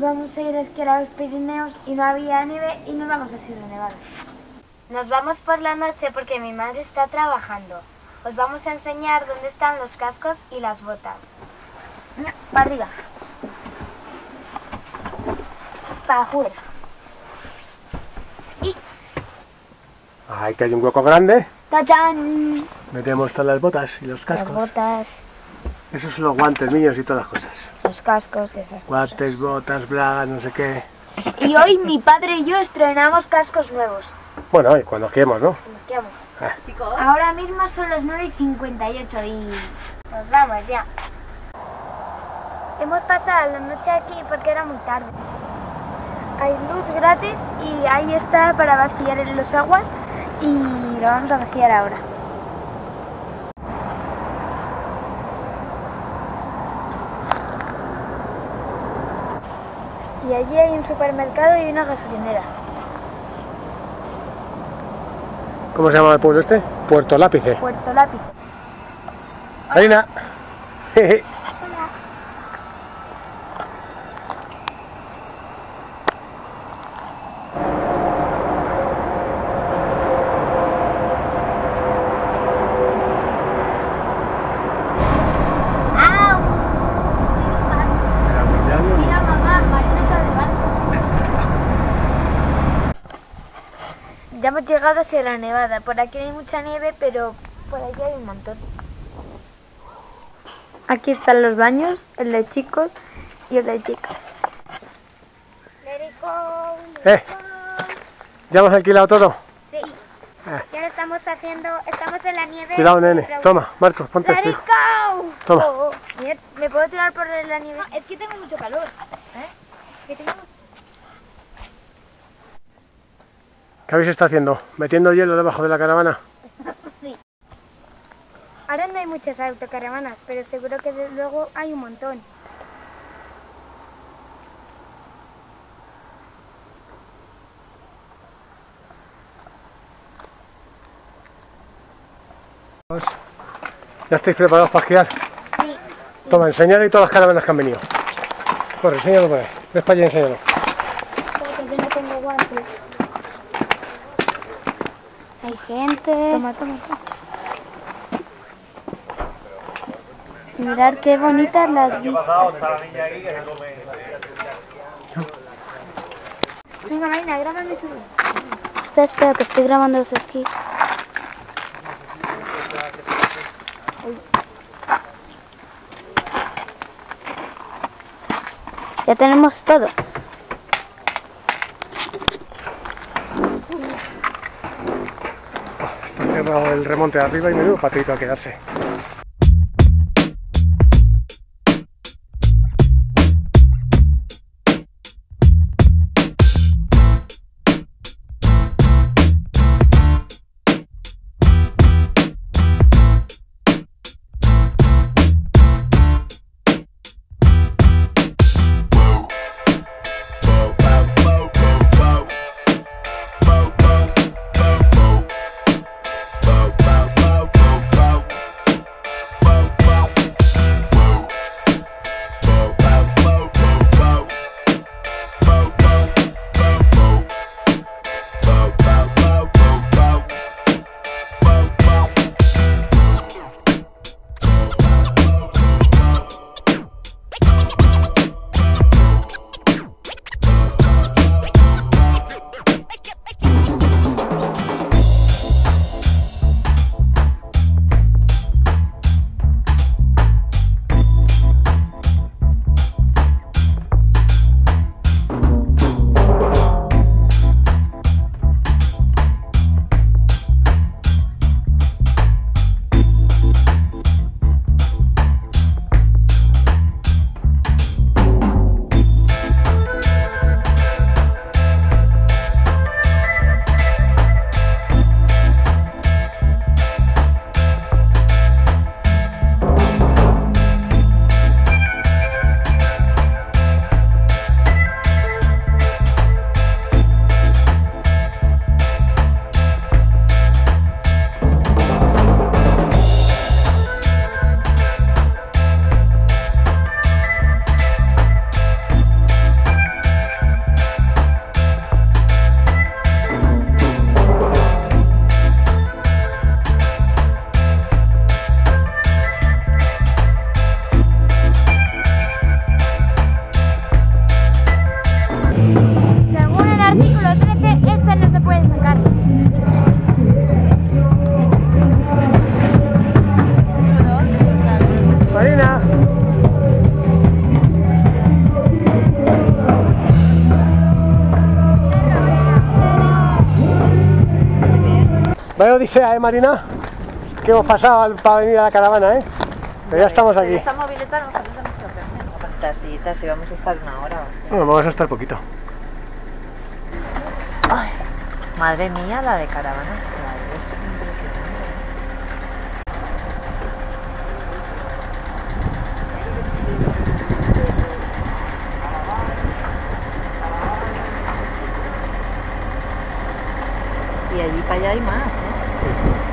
íbamos a ir a esquiar a los Pirineos y no había nieve y nos vamos a Sierra Nevada. Nos vamos por la noche porque mi madre está trabajando. Os vamos a enseñar dónde están los cascos y las botas. Para arriba. Para afuera. Y Ahí que hay un hueco grande. ¡tachán! Metemos todas las botas y los Las cascos. botas, Esos son los guantes míos y todas las cosas. los cascos, esas Guantes, botas, bragas, no sé qué. Y hoy mi padre y yo estrenamos cascos nuevos. Bueno, y cuando queremos, ¿no? Nos quedamos. Ah. Ahora mismo son las 9 y 58 y Nos vamos ya. hemos pasado la noche aquí porque era muy tarde. Hay luz gratis y ahí está para vaciar en los aguas y lo vamos a vaciar ahora. Y allí hay un supermercado y una gasolinera. ¿Cómo se llama el pueblo este? Puerto Lápice. Puerto Lápiz. Marina. ¡Au! Era muy llano. Mira mamá, marioneta de barco. Ya hemos llegado a Sierra Nevada. Por aquí no hay mucha nieve, pero por allí hay un montón. Aquí están los baños, el de chicos y el de chicas. Eh, ¿ya hemos alquilado todo? Sí. Y ahora estamos haciendo, estamos en la nieve. Cuidado, nene. Toma, Marcos, ponte ¡Let esto. Toma. Oh, oh. ¿Me puedo tirar por la nieve? es que tengo mucho calor. ¿Eh? Que tengo... ¿Qué habéis estado haciendo? ¿Metiendo hielo debajo de la caravana? Ahora no hay muchas autocaravanas, pero seguro que de- luego hay un montón. ¿Ya estáis preparados para esquiar? Sí. Toma, enseñale todas las caravanas que han venido. Corre, enséñalo por ahí. Ves para allá y enséñalo. Porque yo no tengo guantes. Hay gente. Toma, toma. Mirad qué bonitas las vistas. Venga, Marina, grábame su... Espera, espera, que estoy grabando los esquís. Ya tenemos todo. El remonte de arriba y menudo patito a quedarse. Vaya odisea, ¿eh, Marina? Que hemos pasado para venir a la caravana, ¿eh? Pero ya estamos pues aquí. Esta movileta nos falta si vamos a estar una hora. Bueno, vamos a estar poquito. Ay, madre mía, la de caravanas. Allí para allá hay más, ¿no?